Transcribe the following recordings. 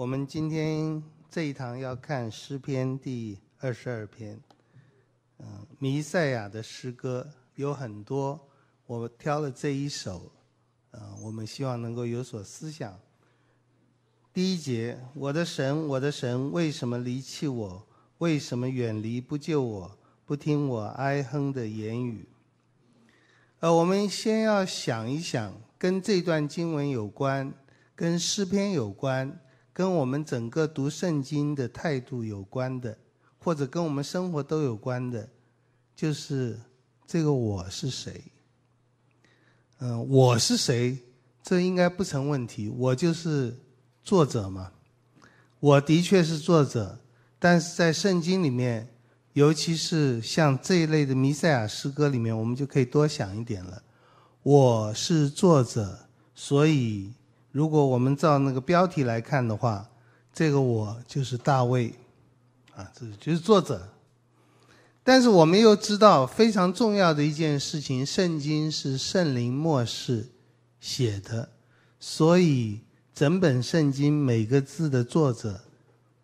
我们今天这一堂要看诗篇第二十二篇，嗯，弥赛亚的诗歌有很多，我挑了这一首，嗯，我们希望能够有所思想。第一节，我的神，我的神，为什么离弃我？为什么远离不救我？不听我哀哼的言语？呃，我们先要想一想，跟这段经文有关，跟诗篇有关。跟我们整个读圣经的态度有关的，或者跟我们生活都有关的，就是这个我是谁？嗯，我是谁？这应该不成问题。我就是作者嘛。我的确是作者，但是在圣经里面，尤其是像这一类的弥赛亚诗歌里面，我们就可以多想一点了。我是作者，所以。如果我们照那个标题来看的话，这个我就是大卫，啊，这就是作者。但是我们又知道非常重要的一件事情：圣经是圣灵默示写的，所以整本圣经每个字的作者，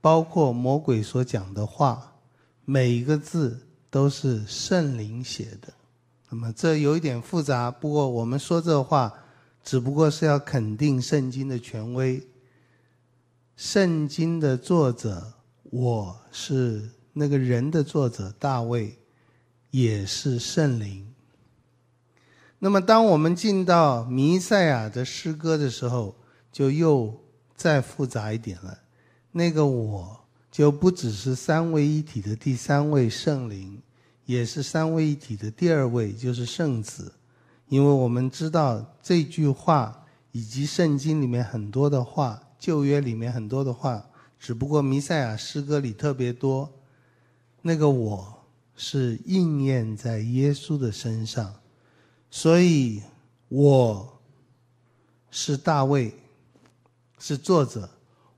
包括魔鬼所讲的话，每一个字都是圣灵写的。那么这有一点复杂，不过我们说这话。只不过是要肯定圣经的权威。圣经的作者，我是那个人的作者大卫，也是圣灵。那么，当我们进到弥赛亚的诗歌的时候，就又再复杂一点了。那个我就不只是三位一体的第三位圣灵，也是三位一体的第二位，就是圣子。因为我们知道这句话，以及圣经里面很多的话，旧约里面很多的话，只不过弥赛亚诗歌里特别多。那个我是应验在耶稣的身上，所以我是大卫，是作者，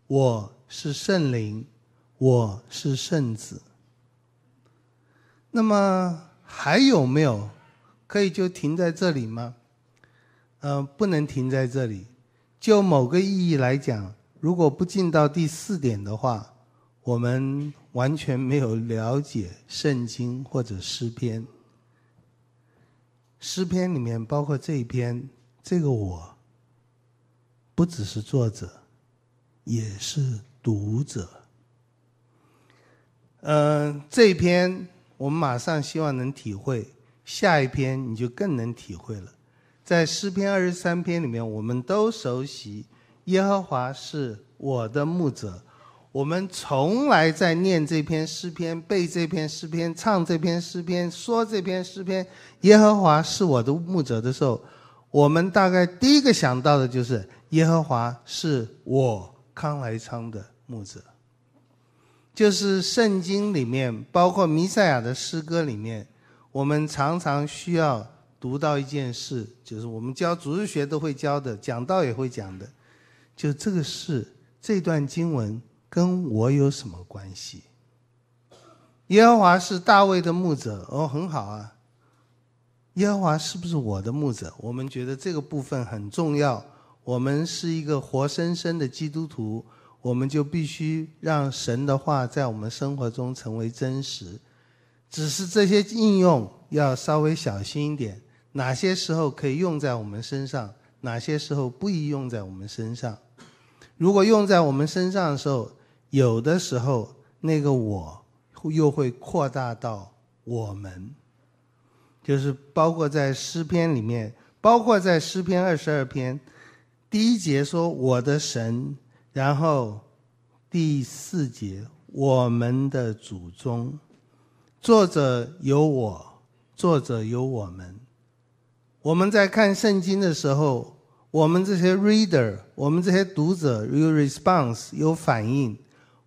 我是圣灵，我是圣子。那么还有没有？可以就停在这里吗？嗯，不能停在这里。就某个意义来讲，如果不进到第四点的话，我们完全没有了解圣经或者诗篇。诗篇里面包括这一篇，这个我不只是作者，也是读者。嗯，这一篇我们马上希望能体会。下一篇你就更能体会了，在诗篇二十三篇里面，我们都熟悉耶和华是我的牧者。我们从来在念这篇诗篇、背这篇诗篇、唱这篇诗篇、说这篇诗篇，耶和华是我的牧者的时候，我们大概第一个想到的就是耶和华是我康来昌的牧者。就是圣经里面，包括弥赛亚的诗歌里面。我们常常需要读到一件事，就是我们教主日学都会教的，讲道也会讲的，就这个事，这段经文跟我有什么关系？耶和华是大卫的牧者，哦，很好啊。耶和华是不是我的牧者？我们觉得这个部分很重要。我们是一个活生生的基督徒，我们就必须让神的话在我们生活中成为真实。只是这些应用要稍微小心一点，哪些时候可以用在我们身上，哪些时候不宜用在我们身上。如果用在我们身上的时候，有的时候那个我又会扩大到我们，就是包括在诗篇里面，包括在诗篇二十二篇第一节说我的神，然后第四节我们的祖宗。作者有我，作者有我们。我们在看圣经的时候，我们这些 reader，我们这些读者有 response，有反应。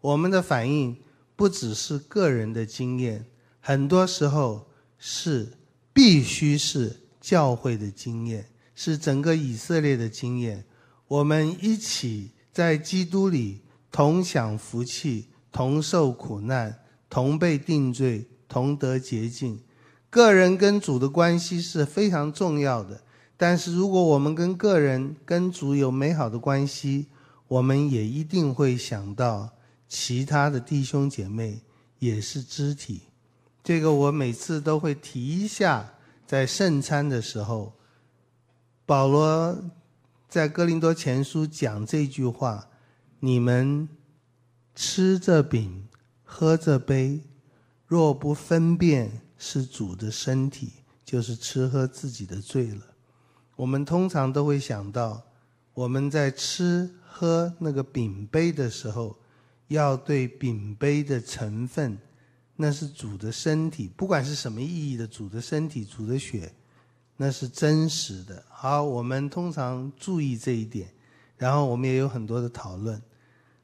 我们的反应不只是个人的经验，很多时候是必须是教会的经验，是整个以色列的经验。我们一起在基督里同享福气，同受苦难，同被定罪。同得洁净，个人跟主的关系是非常重要的。但是，如果我们跟个人、跟主有美好的关系，我们也一定会想到其他的弟兄姐妹也是肢体。这个我每次都会提一下，在圣餐的时候，保罗在哥林多前书讲这句话：你们吃这饼，喝这杯，若不分辨是主的身体，就是吃喝自己的罪了。我们通常都会想到，我们在吃喝那个饼杯的时候，要对饼杯的成分。那是主的身体，不管是什么意义的主的身体、主的血，那是真实的。好，我们通常注意这一点，然后我们也有很多的讨论。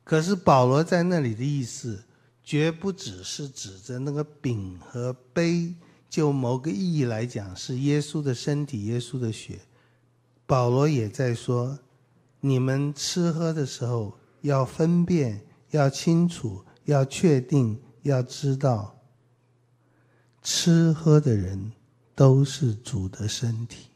可是保罗在那里的意思，绝不只是指着那个饼和杯，就某个意义来讲是耶稣的身体、耶稣的血。保罗也在说，你们吃喝的时候要分辨，要清楚，要确定。要知道，吃喝的人都是主的身体。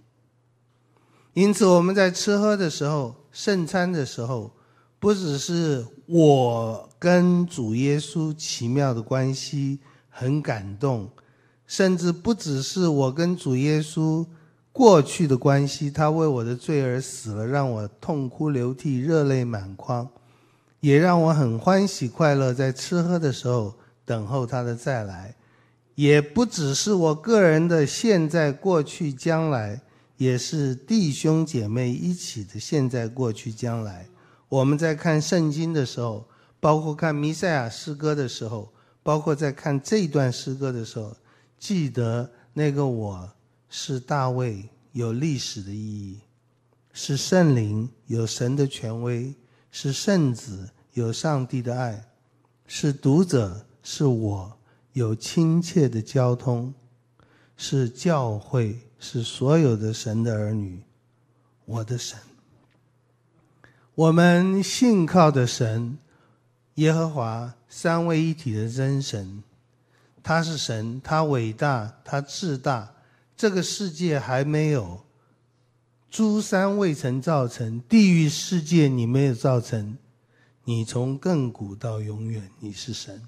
因此，我们在吃喝的时候、圣餐的时候，不只是我跟主耶稣奇妙的关系很感动，甚至不只是我跟主耶稣过去的关系，他为我的罪而死了，让我痛哭流涕、热泪满眶，也让我很欢喜快乐，在吃喝的时候。等候他的再来，也不只是我个人的现在、过去、将来，也是弟兄姐妹一起的现在、过去、将来。我们在看圣经的时候，包括看弥赛亚诗歌的时候，包括在看这段诗歌的时候，记得那个我是大卫，有历史的意义；是圣灵，有神的权威；是圣子，有上帝的爱；是读者。是我有亲切的交通，是教会，是所有的神的儿女，我的神。我们信靠的神，耶和华三位一体的真神，他是神，他伟大，他至大。这个世界还没有，诸山未曾造成，地狱世界你没有造成，你从亘古到永远，你是神。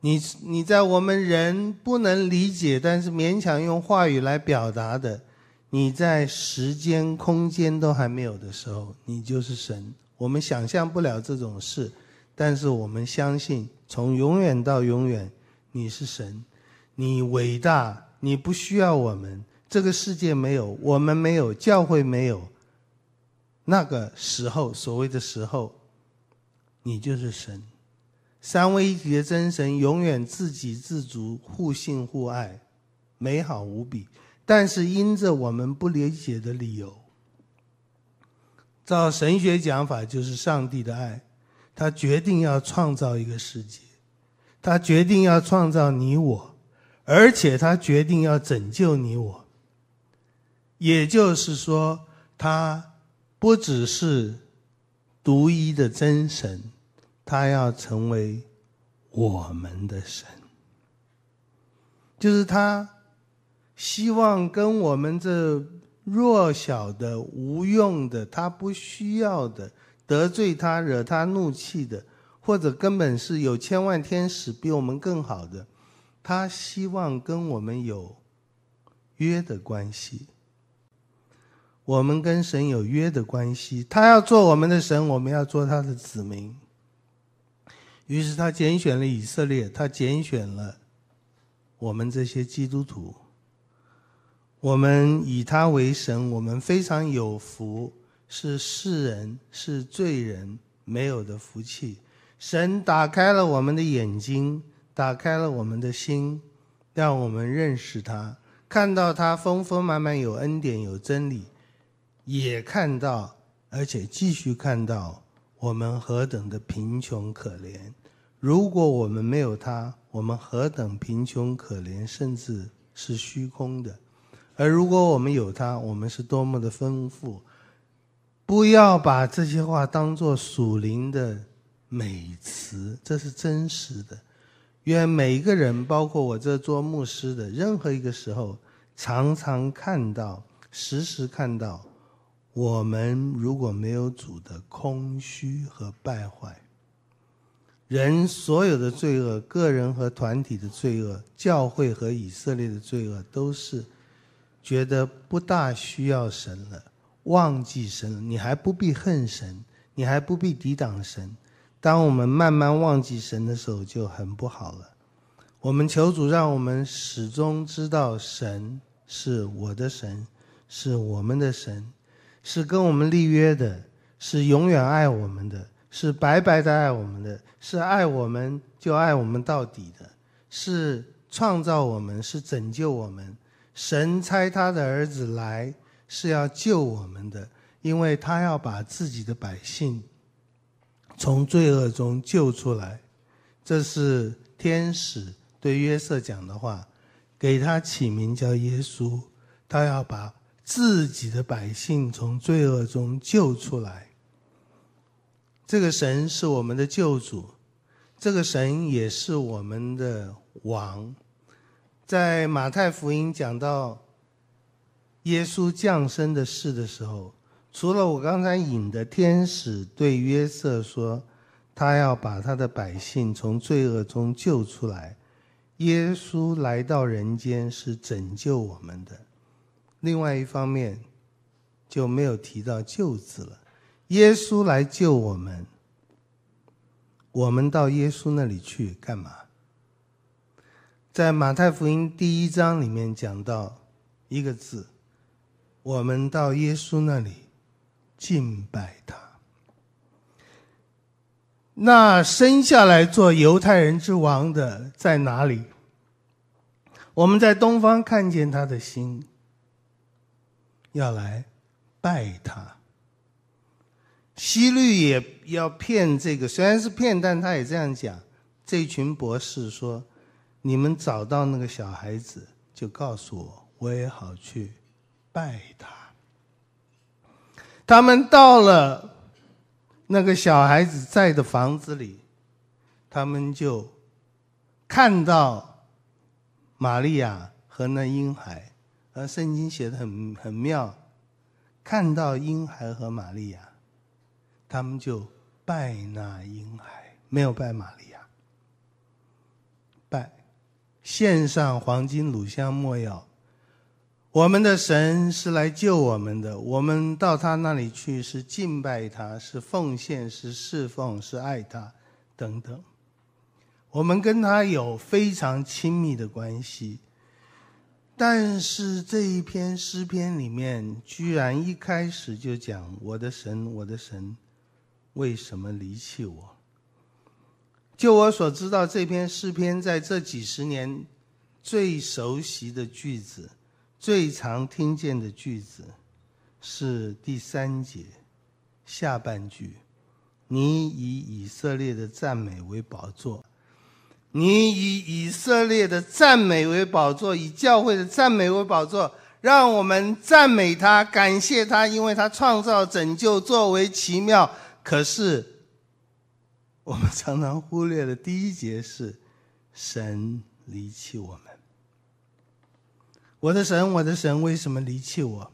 你你在我们人不能理解，但是勉强用话语来表达的，你在时间空间都还没有的时候，你就是神。我们想象不了这种事，但是我们相信，从永远到永远，你是神，你伟大，你不需要我们，这个世界没有，我们没有，教会没有，那个时候，所谓的时候，你就是神。三位一体的真神永远自给自足、互信互爱，美好无比。但是因着我们不理解的理由，照神学讲法，就是上帝的爱，他决定要创造一个世界，他决定要创造你我，而且他决定要拯救你我。也就是说，他不只是独一的真神。他要成为我们的神，就是他希望跟我们这弱小的、无用的、他不需要的、得罪他、惹他怒气的，或者根本是有千万天使比我们更好的，他希望跟我们有约的关系。我们跟神有约的关系，他要做我们的神，我们要做他的子民。于是他拣选了以色列，他拣选了我们这些基督徒。我们以他为神，我们非常有福，是世人是罪人没有的福气。神打开了我们的眼睛，打开了我们的心，让我们认识他，看到他丰丰满满有恩典有真理，也看到而且继续看到。我们何等的贫穷可怜！如果我们没有他，我们何等贫穷可怜，甚至是虚空的；而如果我们有他，我们是多么的丰富！不要把这些话当作属灵的美词，这是真实的。愿每一个人，包括我这做牧师的，任何一个时候，常常看到、时时看到，我们如果没有主的空虚和败坏，人所有的罪恶，个人和团体的罪恶，教会和以色列的罪恶，都是觉得不大需要神了，忘记神了。你还不必恨神，你还不必抵挡神。当我们慢慢忘记神的时候，就很不好了。我们求主让我们始终知道神是我的神，是我们的神。是跟我们立约的，是永远爱我们的，是白白的爱我们的，是爱我们就爱我们到底的，是创造我们，是拯救我们。神差他的儿子来是要救我们的，因为他要把自己的百姓从罪恶中救出来。这是天使对约瑟讲的话，给他起名叫耶稣，他要把。自己的百姓从罪恶中救出来。这个神是我们的救主，这个神也是我们的王。在马太福音讲到耶稣降生的事的时候，除了我刚才引的天使对约瑟说，他要把他的百姓从罪恶中救出来，耶稣来到人间是拯救我们的。另外一方面，就没有提到救字了。耶稣来救我们，我们到耶稣那里去干嘛？在马太福音第一章里面讲到一个字：我们到耶稣那里敬拜他。那生下来做犹太人之王的在哪里？我们在东方看见他的心。要来拜他，希律也要骗这个，虽然是骗，但他也这样讲。这群博士说：“你们找到那个小孩子，就告诉我，我也好去拜他。”他们到了那个小孩子在的房子里，他们就看到玛利亚和那婴孩。而圣经写的很很妙，看到婴孩和玛利亚，他们就拜那婴孩，没有拜玛利亚，拜献上黄金、乳香、莫药。我们的神是来救我们的，我们到他那里去是敬拜他，是奉献，是侍奉，是爱他，等等。我们跟他有非常亲密的关系。但是这一篇诗篇里面，居然一开始就讲我的神，我的神，为什么离弃我？就我所知道，这篇诗篇在这几十年最熟悉的句子、最常听见的句子，是第三节下半句：“你以以色列的赞美为宝座。”你以以色列的赞美为宝座，以教会的赞美为宝座，让我们赞美他，感谢他，因为他创造、拯救，作为奇妙。可是，我们常常忽略的第一节是：神离弃我们。我的神，我的神，为什么离弃我？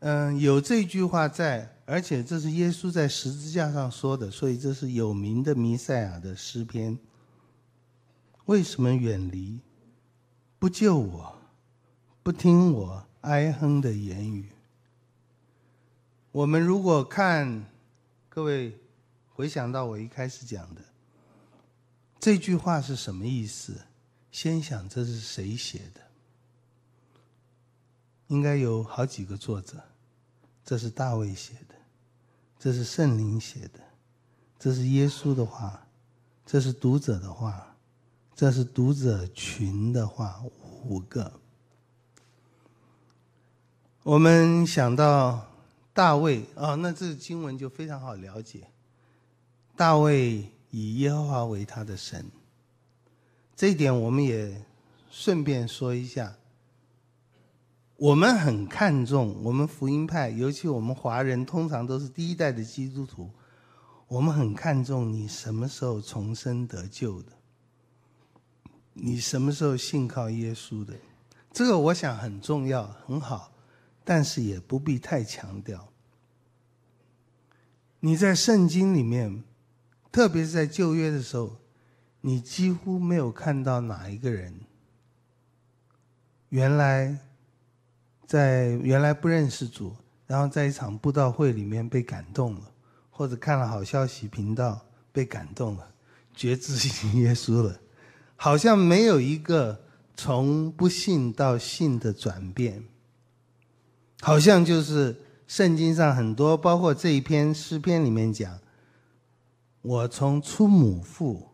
嗯，有这句话在。而且这是耶稣在十字架上说的，所以这是有名的弥赛亚的诗篇。为什么远离，不救我，不听我哀哼的言语？我们如果看，各位回想到我一开始讲的这句话是什么意思？先想这是谁写的？应该有好几个作者，这是大卫写的。这是圣灵写的，这是耶稣的话，这是读者的话，这是读者群的话，五个。我们想到大卫啊，那这经文就非常好了解。大卫以耶和华为他的神，这一点我们也顺便说一下。我们很看重我们福音派，尤其我们华人，通常都是第一代的基督徒。我们很看重你什么时候重生得救的，你什么时候信靠耶稣的，这个我想很重要，很好。但是也不必太强调。你在圣经里面，特别是在旧约的时候，你几乎没有看到哪一个人，原来在原来不认识主，然后在一场布道会里面被感动了，或者看了好消息频道被感动了，觉知信耶稣了，好像没有一个从不信到信的转变，好像就是。圣经上很多，包括这一篇诗篇里面讲：“我从出母腹，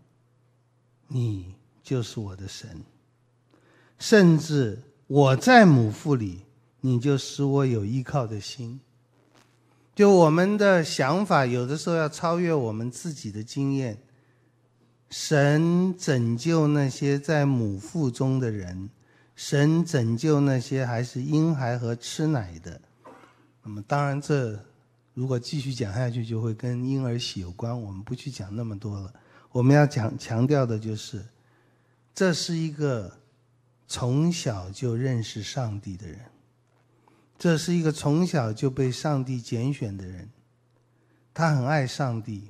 你就是我的神；甚至我在母腹里，你就使我有依靠的心。”就我们的想法，有的时候要超越我们自己的经验。神拯救那些在母腹中的人，神拯救那些还是婴孩和吃奶的。那么，当然，这如果继续讲下去，就会跟婴儿洗有关。我们不去讲那么多了。我们要讲强调的就是，这是一个从小就认识上帝的人，这是一个从小就被上帝拣选的人，他很爱上帝。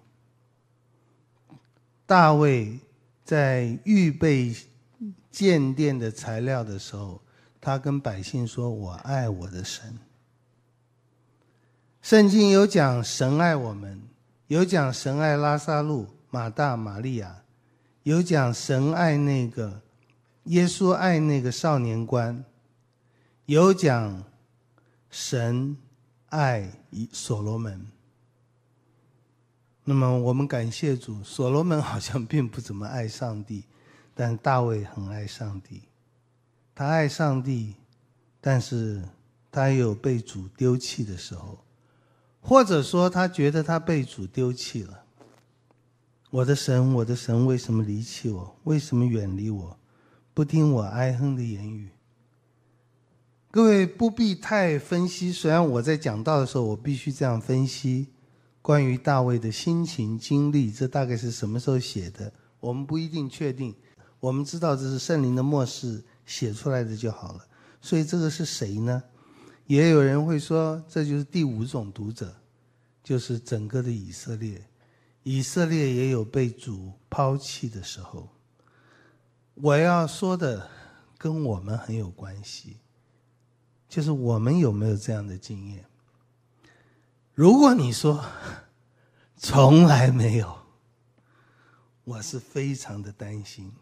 大卫在预备建殿的材料的时候，他跟百姓说：“我爱我的神。”圣经有讲神爱我们，有讲神爱拉萨路、马大、玛利亚，有讲神爱那个耶稣爱那个少年官，有讲神爱所罗门。那么我们感谢主，所罗门好像并不怎么爱上帝，但大卫很爱上帝。他爱上帝，但是他也有被主丢弃的时候。或者说，他觉得他被主丢弃了。我的神，我的神，为什么离弃我？为什么远离我？不听我哀哼的言语。各位不必太分析，虽然我在讲道的时候，我必须这样分析关于大卫的心情经历。这大概是什么时候写的？我们不一定确定。我们知道这是圣灵的末世写出来的就好了。所以这个是谁呢？也有人会说，这就是第五种读者，就是整个的以色列。以色列也有被主抛弃的时候。我要说的跟我们很有关系，就是我们有没有这样的经验？如果你说从来没有，我是非常的担心。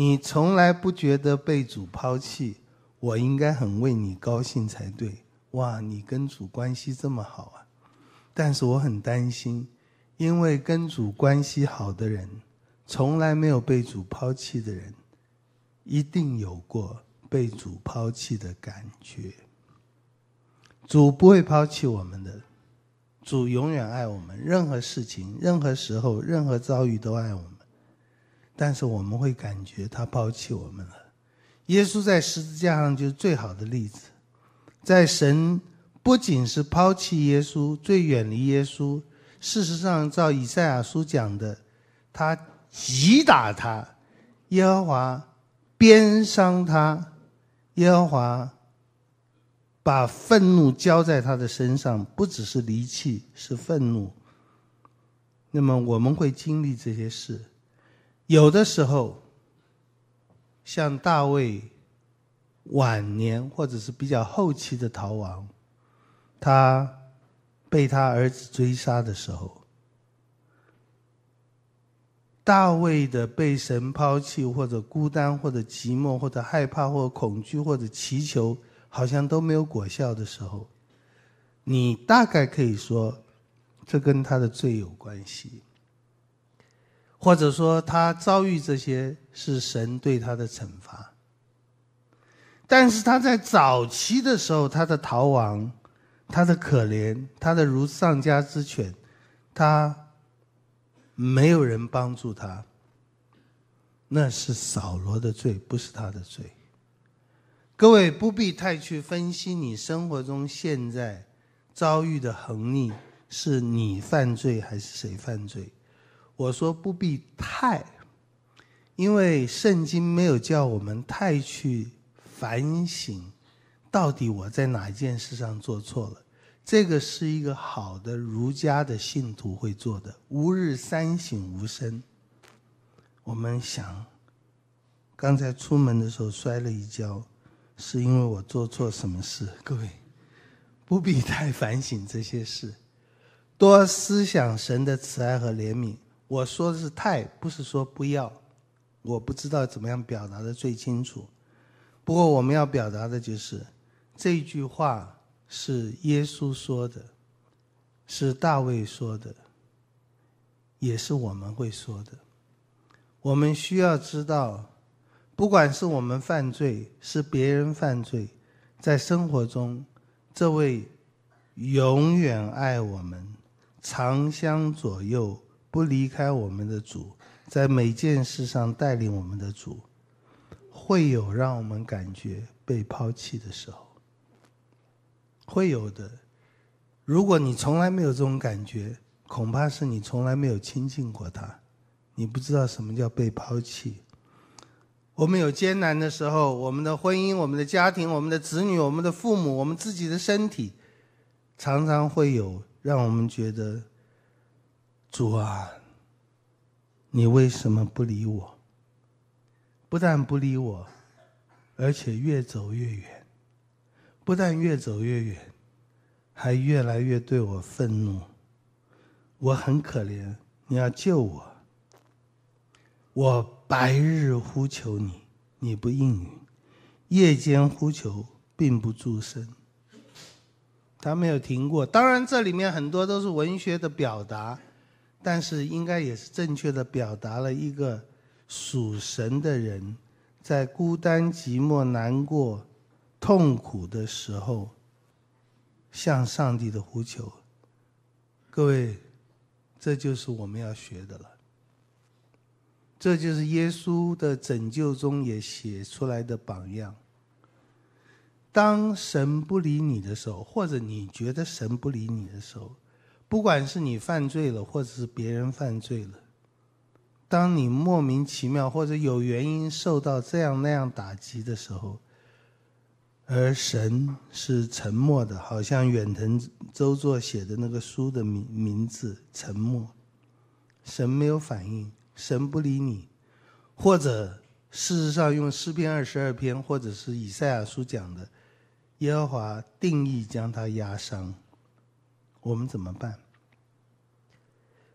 你从来不觉得被主抛弃？我应该很为你高兴才对，哇！你跟主关系这么好啊，但是我很担心，因为跟主关系好的人，从来没有被主抛弃的人，一定有过被主抛弃的感觉。主不会抛弃我们的，主永远爱我们，任何事情、任何时候、任何遭遇都爱我们，但是我们会感觉他抛弃我们了。耶稣在十字架上就是最好的例子，在神不仅是抛弃耶稣、最远离耶稣，事实上，照以赛亚书讲的，他击打他，耶和华鞭伤他，耶和华把愤怒浇在他的身上，不只是离弃，是愤怒。那么我们会经历这些事，有的时候。像大卫晚年或者是比较后期的逃亡，他被他儿子追杀的时候，大卫的被神抛弃，或者孤单，或者寂寞，或者害怕，或者恐惧，或者祈求，好像都没有果效的时候，你大概可以说，这跟他的罪有关系。或者说，他遭遇这些是神对他的惩罚。但是他在早期的时候，他的逃亡，他的可怜，他的如丧家之犬，他没有人帮助他。那是扫罗的罪，不是他的罪。各位不必太去分析你生活中现在遭遇的横逆，是你犯罪还是谁犯罪？我说不必太，因为圣经没有叫我们太去反省到底我在哪一件事上做错了？这个是一个好的儒家的信徒会做的。吾日三省吾身。我们想，刚才出门的时候摔了一跤，是因为我做错什么事？各位，不必太反省这些事，多思想神的慈爱和怜悯。我说的是太，不是说不要。我不知道怎么样表达的最清楚。不过我们要表达的就是这句话。是耶稣说的，是大卫说的，也是我们会说的。我们需要知道，不管是我们犯罪，是别人犯罪，在生活中，这位永远爱我们、常相左右、不离开我们的主，在每件事上带领我们的主，会有让我们感觉被抛弃的时候。会有的。如果你从来没有这种感觉，恐怕是你从来没有亲近过他，你不知道什么叫被抛弃。我们有艰难的时候，我们的婚姻、我们的家庭、我们的子女、我们的父母、我们自己的身体，常常会有让我们觉得：主啊，你为什么不理我？不但不理我，而且越走越远。不但越走越远，还越来越对我愤怒。我很可怜，你要救我。我白日呼求你，你不应允；夜间呼求，并不助声。他没有停过。当然，这里面很多都是文学的表达，但是应该也是正确的表达了一个属神的人在孤单、寂寞、难过。痛苦的时候，向上帝的呼求。各位，这就是我们要学的了。这就是耶稣的拯救中也写出来的榜样。当神不理你的时候，或者你觉得神不理你的时候，不管是你犯罪了，或者是别人犯罪了，当你莫名其妙或者有原因受到这样那样打击的时候，而神是沉默的，好像远藤周作写的那个书的名名字“沉默”。神没有反应，神不理你，或者事实上用诗篇二十二篇，或者是以赛亚书讲的，耶和华定义将他压伤，我们怎么办？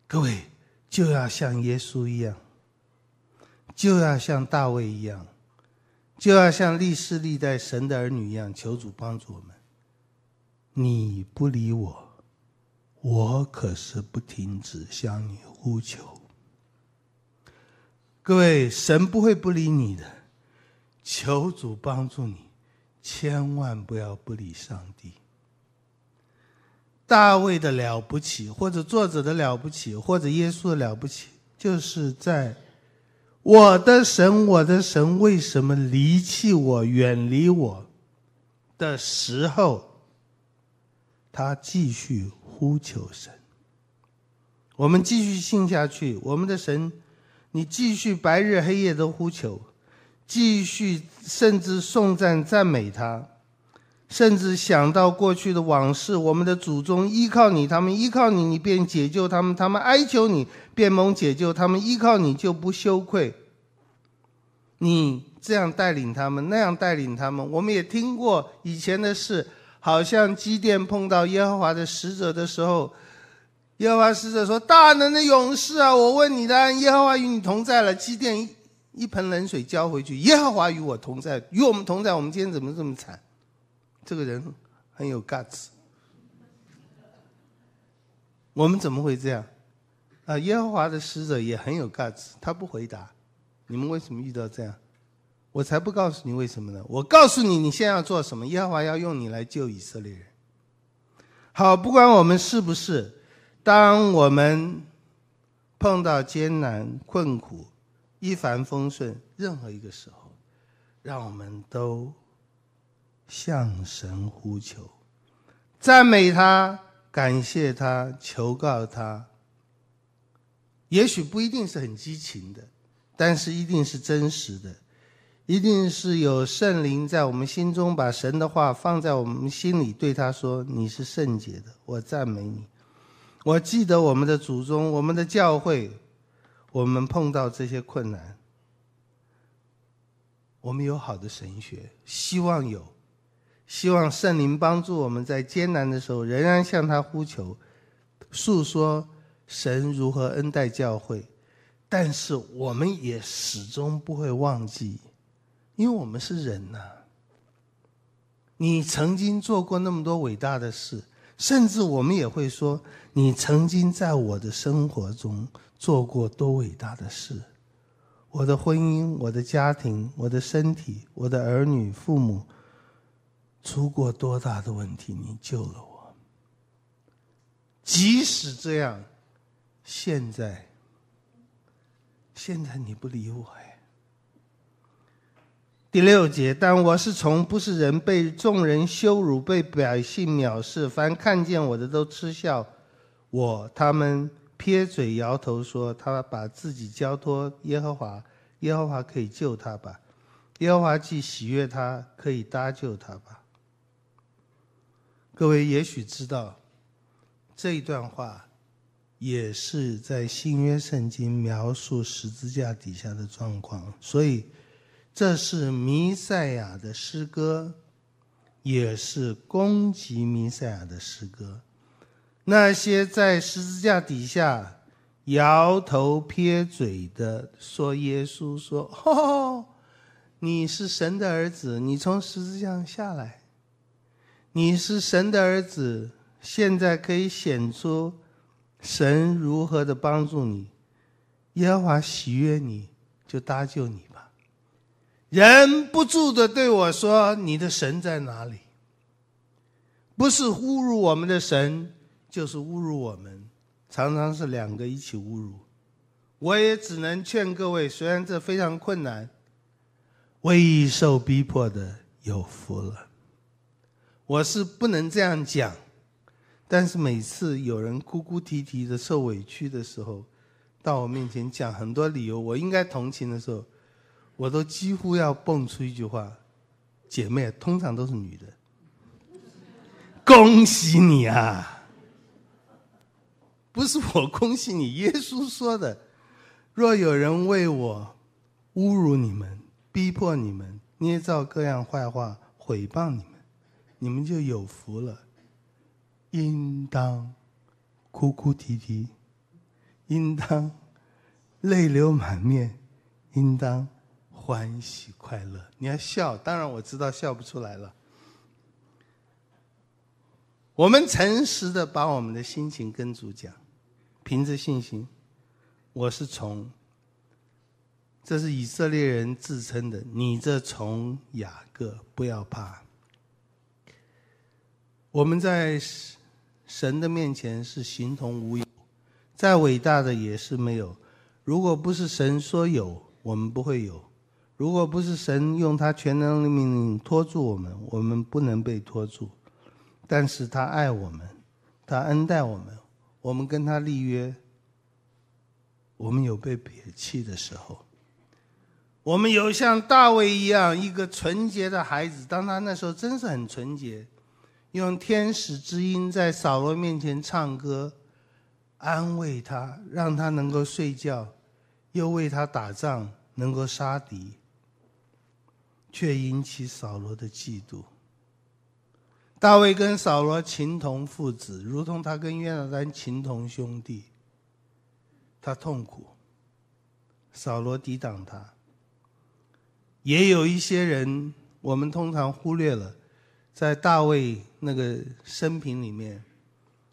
各位就要像耶稣一样，就要像大卫一样。就要像历世历代神的儿女一样，求主帮助我们。你不理我，我可是不停止向你呼求。各位，神不会不理你的，求主帮助你，千万不要不理上帝。大卫的了不起，或者作者的了不起，或者耶稣的了不起，就是在。我的神，我的神，为什么离弃我、远离我的时候，他继续呼求神。我们继续信下去，我们的神，你继续白日黑夜都呼求，继续甚至颂赞赞美他，甚至想到过去的往事，我们的祖宗依靠你，他们依靠你，你便解救他们；他们哀求你。便蒙解救，他们依靠你就不羞愧。你这样带领他们，那样带领他们。我们也听过以前的事，好像基甸碰到耶和华的使者的时候，耶和华使者说：“大能的勇士啊，我问你的，耶和华与你同在了。”基甸一一盆冷水浇回去：“耶和华与我同在，与我们同在。我们今天怎么这么惨？”这个人很有 guts。我们怎么会这样？啊，耶和华的使者也很有 guts，他不回答。你们为什么遇到这样？我才不告诉你为什么呢！我告诉你，你现在要做什么？耶和华要用你来救以色列人。好，不管我们是不是，当我们碰到艰难困苦、一帆风顺，任何一个时候，让我们都向神呼求，赞美他，感谢他，求告他。也许不一定是很激情的，但是一定是真实的。一定是有圣灵在我们心中，把神的话放在我们心里，对他说：“你是圣洁的，我赞美你。”我记得我们的祖宗，我们的教会，我们碰到这些困难，我们有好的神学，希望有，希望圣灵帮助我们在艰难的时候仍然向他呼求，诉说神如何恩待教会，但是我们也始终不会忘记，因为我们是人呐。你曾经做过那么多伟大的事。甚至我们也会说：“你曾经在我的生活中做过多伟大的事，我的婚姻、我的家庭、我的身体、我的儿女、父母出过多大的问题，你救了我。即使这样，现在，现在你不理我哎。”第六节，但我是从不是人被众人羞辱，被百姓藐视，凡看见我的都嗤笑我。他们撇嘴摇头说：“他把自己交托耶和华，耶和华可以救他吧？耶和华既喜悦他，可以搭救他吧？”各位也许知道，这一段话也是在新约圣经描述十字架底下的状况，所以。这是弥赛亚的诗歌，也是攻击弥赛亚的诗歌。那些在十字架底下摇头撇嘴的说：“耶稣说，哦，你是神的儿子，你从十字架下来，你是神的儿子，现在可以显出神如何的帮助你，耶和华喜悦你，就搭救你。”忍不住的对我说：“你的神在哪里？”不是侮辱我们的神，就是侮辱我们，常常是两个一起侮辱。我也只能劝各位，虽然这非常困难，未受逼迫的有福了。我是不能这样讲，但是每次有人哭哭啼啼的受委屈的时候，到我面前讲很多理由，我应该同情的时候。我都几乎要蹦出一句话：“姐妹，通常都是女的，恭喜你啊！不是我恭喜你，耶稣说的：若有人为我侮辱你们、逼迫你们、捏造各样坏话、毁谤你们，你们就有福了。应当哭哭啼啼，应当泪流满面，应当。”欢喜快乐，你要笑。当然我知道笑不出来了。我们诚实的把我们的心情跟主讲，凭着信心，我是从，这是以色列人自称的。你这从雅各不要怕。我们在神的面前是形同无有，再伟大的也是没有。如果不是神说有，我们不会有。如果不是神用他全能的命令拖住我们，我们不能被拖住。但是他爱我们，他恩待我们，我们跟他立约。我们有被撇弃的时候，我们有像大卫一样一个纯洁的孩子。当他那时候真是很纯洁，用天使之音在扫罗面前唱歌，安慰他，让他能够睡觉，又为他打仗，能够杀敌。却引起扫罗的嫉妒。大卫跟扫罗情同父子，如同他跟约拿丹情同兄弟。他痛苦，扫罗抵挡他。也有一些人，我们通常忽略了，在大卫那个生平里面，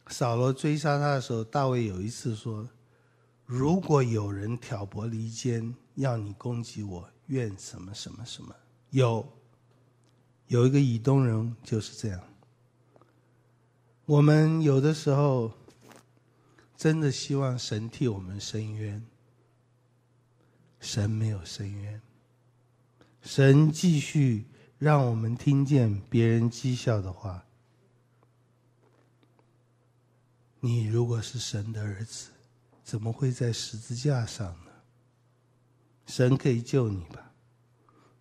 扫罗追杀他的时候，大卫有一次说：“如果有人挑拨离间，要你攻击我，愿什么什么什么。”有，有一个以东人就是这样。我们有的时候真的希望神替我们伸冤，神没有伸冤，神继续让我们听见别人讥笑的话。你如果是神的儿子，怎么会在十字架上呢？神可以救你吧？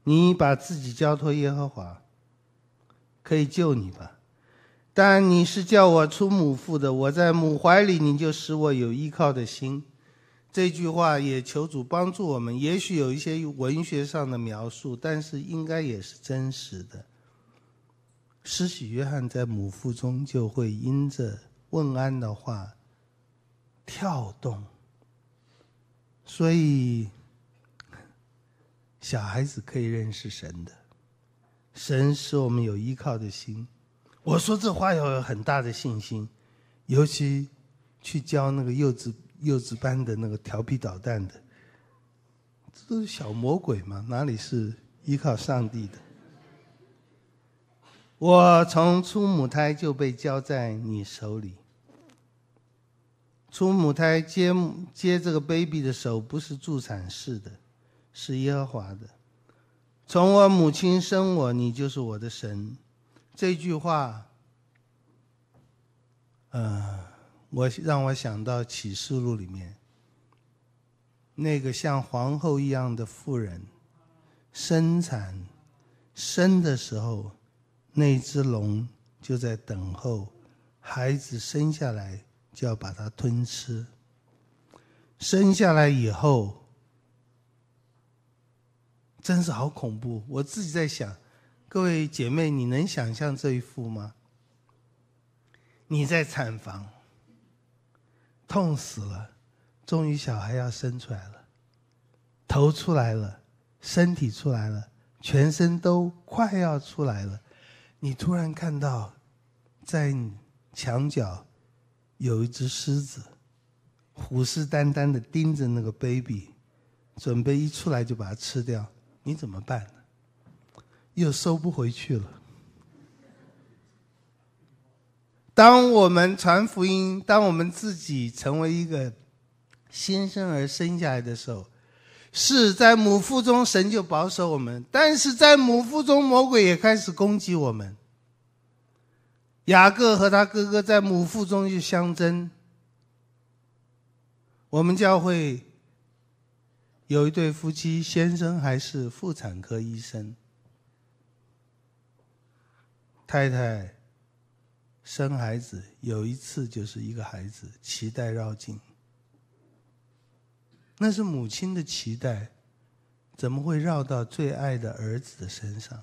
你把自己交托耶和华，可以救你吧。但你是叫我出母腹的，我在母怀里，你就使我有依靠的心。这句话也求主帮助我们。也许有一些文学上的描述，但是应该也是真实的。施洗约翰在母腹中就会因着问安的话跳动，所以 小孩子可以认识神的。神使我们有依靠的心。我说这话要有很大的信心，尤其去教那个幼稚。幼稚班的那个调皮捣蛋的，这都是小魔鬼嘛？哪里是依靠上帝的？我从出母胎就被交在你手里。出母胎接接这个 baby 的手不是助产士的，是耶和华的。从我母亲生我，你就是我的神。这句话，嗯。我让我想到启示录里面那个像皇后一样的妇人，生产生的时候，那只龙就在等候孩子生下来，就要把它吞吃。生下来以后，真是好恐怖！我自己在想，各位姐妹，你能想象这一幅吗？你在产房。痛死了，终于小孩要生出来了，头出来了，身体出来了，全身都快要出来了。你突然看到，在墙角有一只狮子，虎视眈眈的盯着那个 baby，准备一出来就把它吃掉。你怎么办？又收不回去了。当我们传福音，当我们自己成为一个新生儿生下来的时候，是在母腹中神就保守我们，但是在母腹中魔鬼也开始攻击我们。雅各和他哥哥在母腹中就相争。我们教会有一对夫妻，先生还是妇产科医生，太太。生孩子有一次就是一个孩子脐带绕颈，那是母亲的脐带，怎么会绕到最爱的儿子的身上？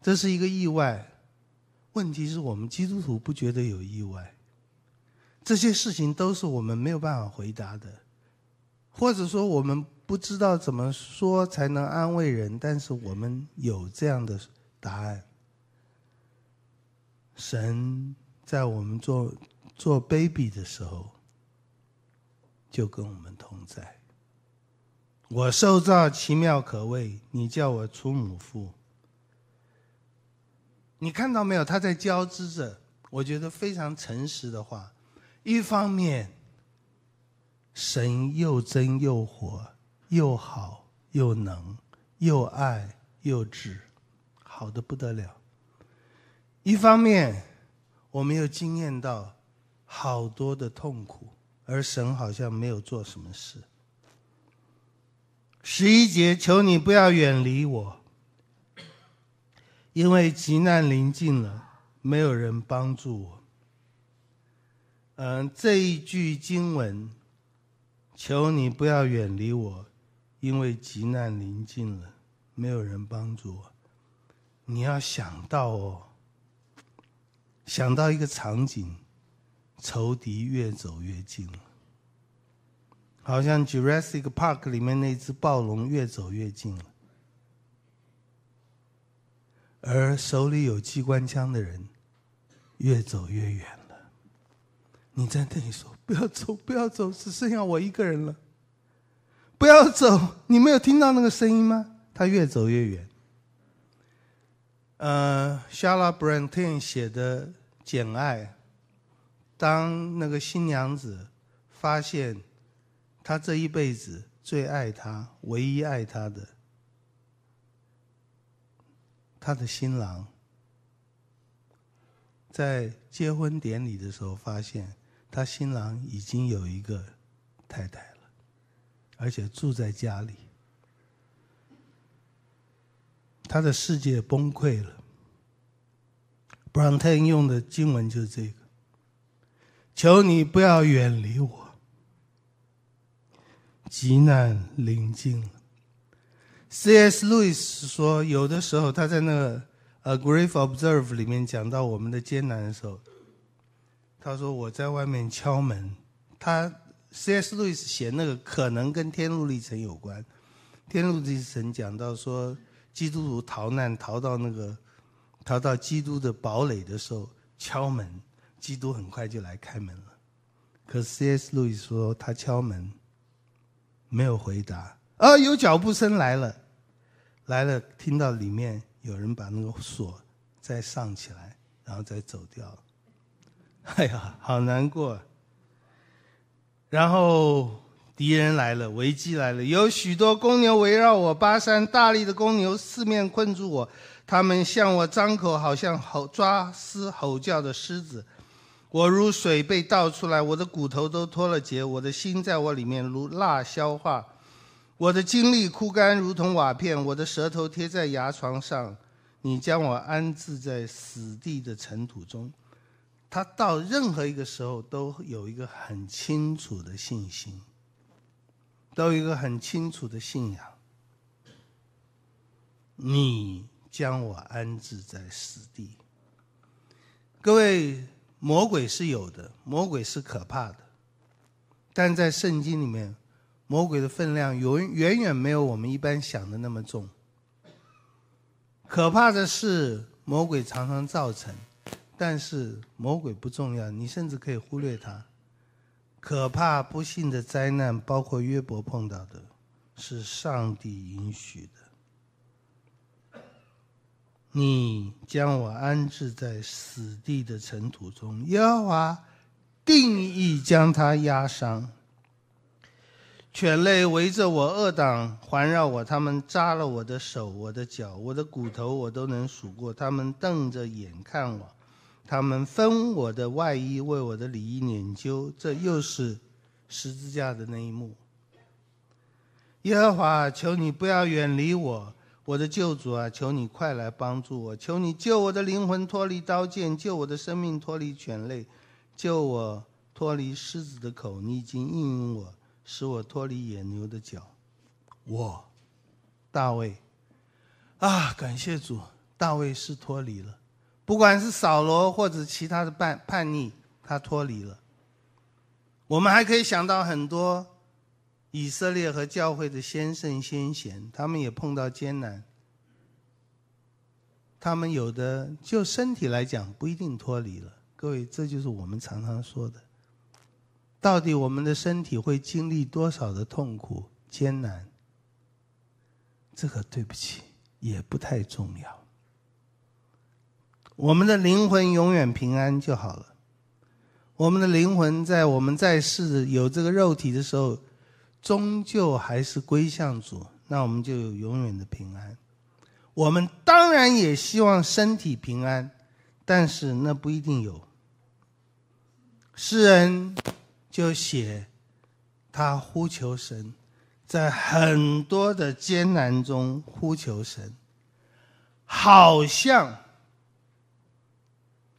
这是一个意外。问题是我们基督徒不觉得有意外，这些事情都是我们没有办法回答的，或者说我们不知道怎么说才能安慰人，但是我们有这样的答案。神在我们做做 baby 的时候，就跟我们同在。我受造奇妙可畏，你叫我出母腹。你看到没有？他在交织着，我觉得非常诚实的话。一方面，神又真又活，又好又能，又爱又智，好的不得了。一方面，我没有经验到好多的痛苦，而神好像没有做什么事。十一节，求你不要远离我，因为急难临近了，没有人帮助我。嗯，这一句经文，求你不要远离我，因为急难临近了，没有人帮助我。你要想到哦。想到一个场景，仇敌越走越近了，好像 Jurassic Park 里面那只暴龙越走越近了，而手里有机关枪的人越走越远了。你在那里说：“不要走，不要走，只剩下我一个人了。”不要走，你没有听到那个声音吗？他越走越远。呃 s h a r l a b r a n t i n 写的。简爱，当那个新娘子发现她这一辈子最爱她、唯一爱她的她的新郎，在结婚典礼的时候发现，她新郎已经有一个太太了，而且住在家里。他的世界崩溃了。B r o n t a n 用的经文就是这个：“求你不要远离我，急难临近了。” C.S. 路易斯说，有的时候他在那个《A Grief Observe》里面讲到我们的艰难的时候，他说我在外面敲门。他 C.S. 路易斯写那个可能跟天路历程有关。天路历程讲到说，基督徒逃难逃到那个逃到基督的堡垒的时候敲门，基督很快就来开门了。可是 C.S. 路易斯说他敲门没有回答。啊，有脚步声来了，来了，听到里面有人把那个锁再上起来，然后再走掉。哎呀，好难过。然后敌人来了，危机来了，有许多公牛围绕我，巴山大力的公牛四面困住我，他们向我张口，好像吼抓嘶吼叫的狮子。我如水被倒出来，我的骨头都脱了节，我的心在我里面如蜡消化。我的精力枯干，如同瓦片；我的舌头贴在牙床上，你将我安置在死地的尘土中。他到任何一个时候都有一个很清楚的信心，都有一个很清楚的信仰。你将我安置在死地。各位，魔鬼是有的，魔鬼是可怕的，但在圣经里面。魔鬼的分量远远远没有我们一般想的那么重。可怕的是，魔鬼常常造成，但是魔鬼不重要，你甚至可以忽略它。可怕不幸的灾难，包括约伯碰到的，是上帝允许的。你将我安置在死地的尘土中，耶和华定义将他压伤。犬类围着我，恶党环绕我，他们扎了我的手、我的脚、我的骨头，我都能数过。他们瞪着眼看我，他们分我的外衣，为我的里衣研究。这又是十字架的那一幕。耶和华，求你不要远离我，我的救主啊！求你快来帮助我，求你救我的灵魂脱离刀剑，救我的生命脱离犬类，救我脱离狮子的口。你已经应允我。使我脱离野牛的脚，我，大卫，啊，感谢主，大卫是脱离了，不管是扫罗或者其他的叛叛逆，他脱离了。我们还可以想到很多以色列和教会的先圣先贤，他们也碰到艰难，他们有的就身体来讲不一定脱离了。各位，这就是我们常常说的。到底我们的身体会经历多少的痛苦艰难？这个对不起，也不太重要。我们的灵魂永远平安就好了。我们的灵魂在我们在世有这个肉体的时候，终究还是归向主，那我们就有永远的平安。我们当然也希望身体平安，但是那不一定有。诗人。就写他呼求神，在很多的艰难中呼求神，好像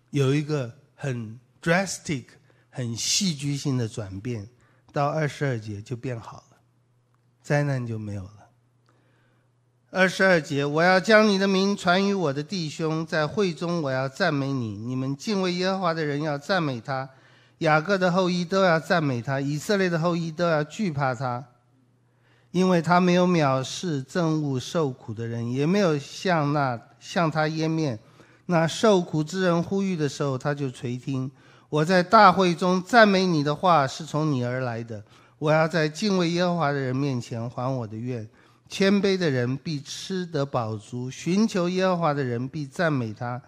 有一个很 drastic、很戏剧性的转变，到二十二节就变好了，灾难就没有了。二十二节，我要将你的名传于我的弟兄，在会中我要赞美你，你们敬畏耶和华的人要赞美他。雅各的后裔都要赞美他，以色列的后裔都要惧怕他，因为他没有藐视憎恶受苦的人，也没有向那向他湮面。那受苦之人呼吁的时候，他就垂听。我在大会中赞美你的话是从你而来的。我要在敬畏耶和华的人面前还我的愿。谦卑的人必吃得饱足，寻求耶和华的人必赞美他。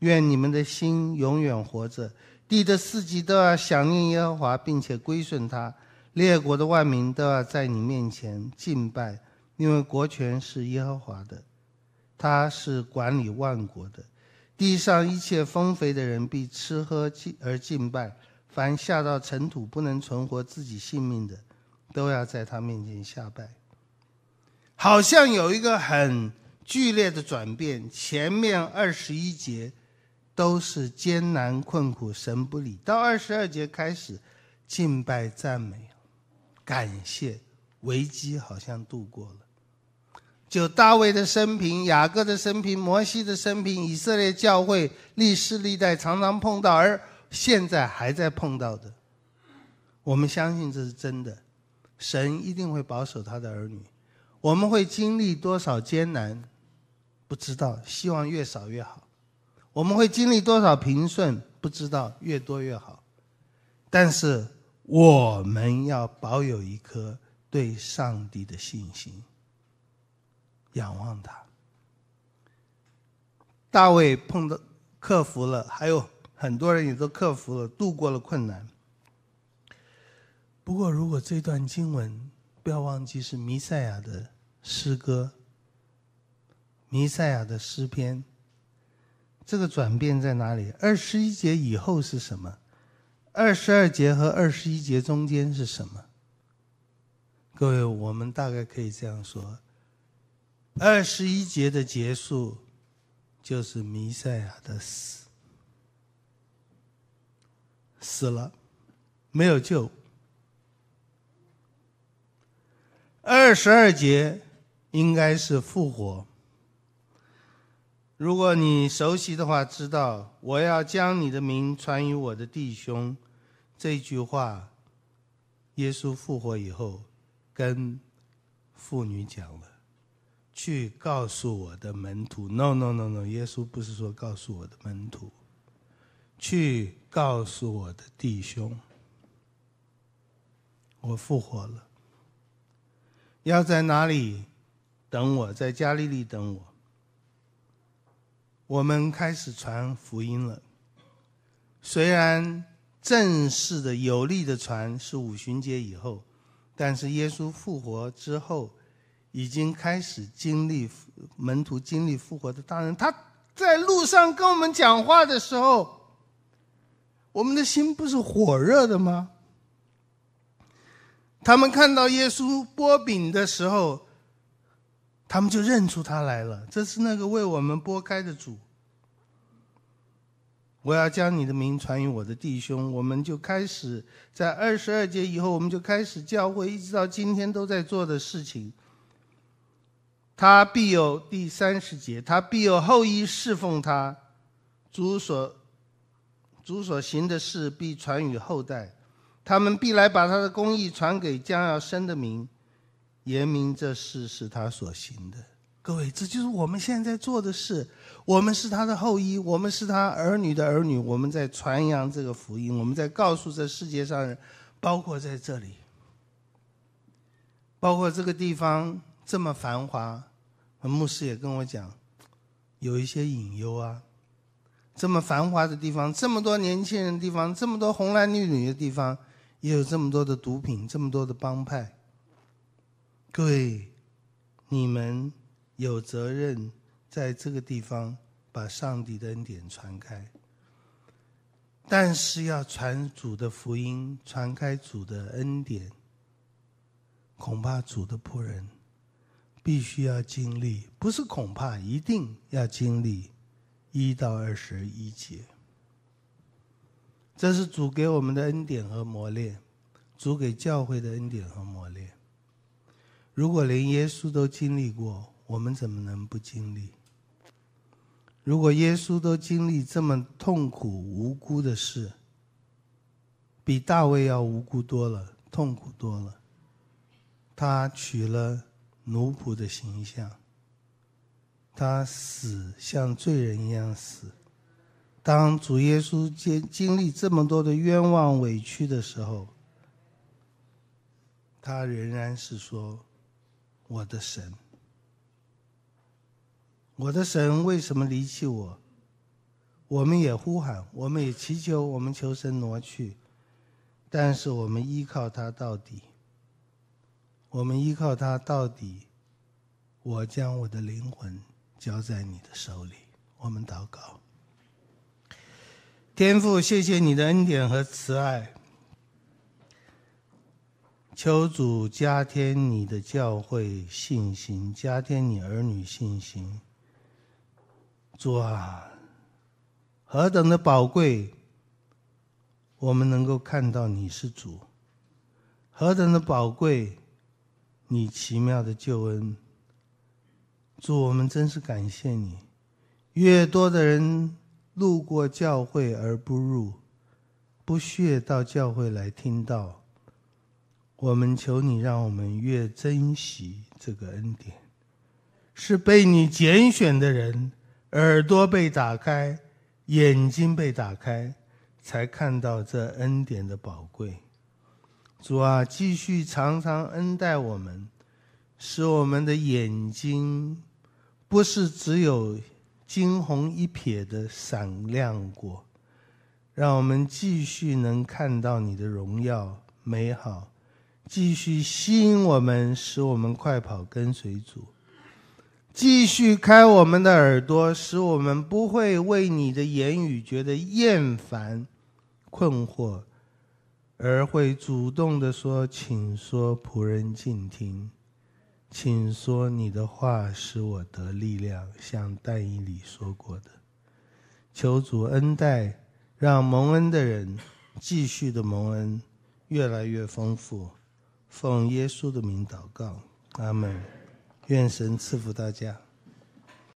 愿你们的心永远活着。地的四季都要想念耶和华，并且归顺他；列国的万民都要在你面前敬拜，因为国权是耶和华的，他是管理万国的。地上一切丰肥的人必吃喝敬而敬拜，凡下到尘土不能存活自己性命的，都要在他面前下拜。好像有一个很剧烈的转变。前面二十一节都是艰难困苦，神不理；到二十二节开始敬拜赞美，感谢，危机好像度过了。就大卫的生平、雅各的生平、摩西的生平、以色列教会历世历代常常碰到，而现在还在碰到的，我们相信这是真的。神一定会保守他的儿女。我们会经历多少艰难，不知道，希望越少越好。我们会经历多少平顺，不知道，越多越好。但是我们要保有一颗对上帝的信心。仰望他，大卫碰到克服了，还有很多人也都克服了，度过了困难。不过，如果这段经文不要忘记是弥赛亚的诗歌，弥赛亚的诗篇，这个转变在哪里？二十一节以后是什么？二十二节和二十一节中间是什么？各位，我们大概可以这样说。二十一节的结束，就是弥赛亚的死，死了，没有救。二十二节应该是复活。如果你熟悉的话，知道我要将你的名传于我的弟兄，这句话，耶稣复活以后，跟妇女讲了。去告诉我的门徒，no no no no，耶稣不是说告诉我的门徒，去告诉我的弟兄，我复活了。要在哪里等我？在加利利等我。我们开始传福音了。虽然正式的有力的传是五旬节以后，但是耶稣复活之后。已经开始经历门徒经历复活的大人，他在路上跟我们讲话的时候，我们的心不是火热的吗？他们看到耶稣剥饼的时候，他们就认出他来了，这是那个为我们剥开的主。我要将你的名传于我的弟兄，我们就开始在二十二节以后，我们就开始教会，一直到今天都在做的事情。他必有第三十节，他必有后裔侍奉他，主所主所行的事必传于后代，他们必来把他的公义传给将要生的民，言明这事是他所行的。各位，这就是我们现在做的事。我们是他的后裔，我们是他儿女的儿女，我们在传扬这个福音，我们在告诉这世界上人，包括在这里，包括这个地方这么繁华。牧师也跟我讲，有一些隐忧啊。这么繁华的地方，这么多年轻人的地方，这么多红男绿女的地方，也有这么多的毒品，这么多的帮派。各位，你们有责任在这个地方把上帝的恩典传开。但是要传主的福音，传开主的恩典，恐怕主的仆人。必须要经历，不是恐怕一定要经历一到二十一节。这是主给我们的恩典和磨练，主给教会的恩典和磨练。如果连耶稣都经历过，我们怎么能不经历？如果耶稣都经历这么痛苦无辜的事，比大卫要无辜多了，痛苦多了。他娶了。奴仆的形象，他死像罪人一样死。当主耶稣经经历这么多的冤枉委屈的时候，他仍然是说：“我的神，我的神，为什么离弃我？”我们也呼喊，我们也祈求，我们求神挪去，但是我们依靠他到底。我们依靠他到底，我将我的灵魂交在你的手里。我们祷告，天父，谢谢你的恩典和慈爱。求主加添你的教会信心，加添你儿女信心。主啊，何等的宝贵！我们能够看到你是主，何等的宝贵！你奇妙的救恩，主，我们真是感谢你。越多的人路过教会而不入，不屑到教会来听到。我们求你，让我们越珍惜这个恩典，是被你拣选的人，耳朵被打开，眼睛被打开，才看到这恩典的宝贵。主啊，继续常常恩待我们，使我们的眼睛不是只有惊鸿一瞥的闪亮过，让我们继续能看到你的荣耀美好。继续吸引我们，使我们快跑跟随主；继续开我们的耳朵，使我们不会为你的言语觉得厌烦、困惑，而会主动的说：“请说，仆人静听；请说，你的话使我得力量。”像但以里说过的，求主恩待，让蒙恩的人继续的蒙恩，越来越丰富。奉耶稣的名祷告，阿门。愿神赐福大家。